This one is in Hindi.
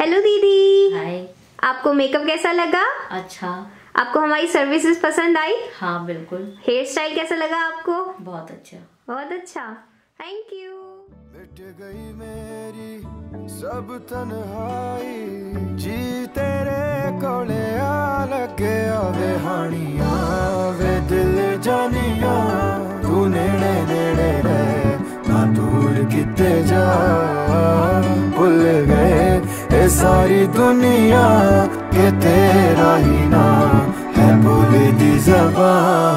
हेलो दीदी। हाय आपको मेकअप कैसा लगा? अच्छा। आपको हमारी सर्विसेज़ पसंद आई? हाँ बिल्कुल। हेयर स्टाइल कैसा लगा आपको? बहुत अच्छा। बहुत अच्छा। थैंक यू मिट गई मेरी सब तन्हाई। जी तेरे कोले आ लगे आवे हानिया वे दिल जानिया। तू नेड़े नेड़े रहे ना दूर किते जा। सारी दुनिया के तेरा ही नाम है बोले दी जबान।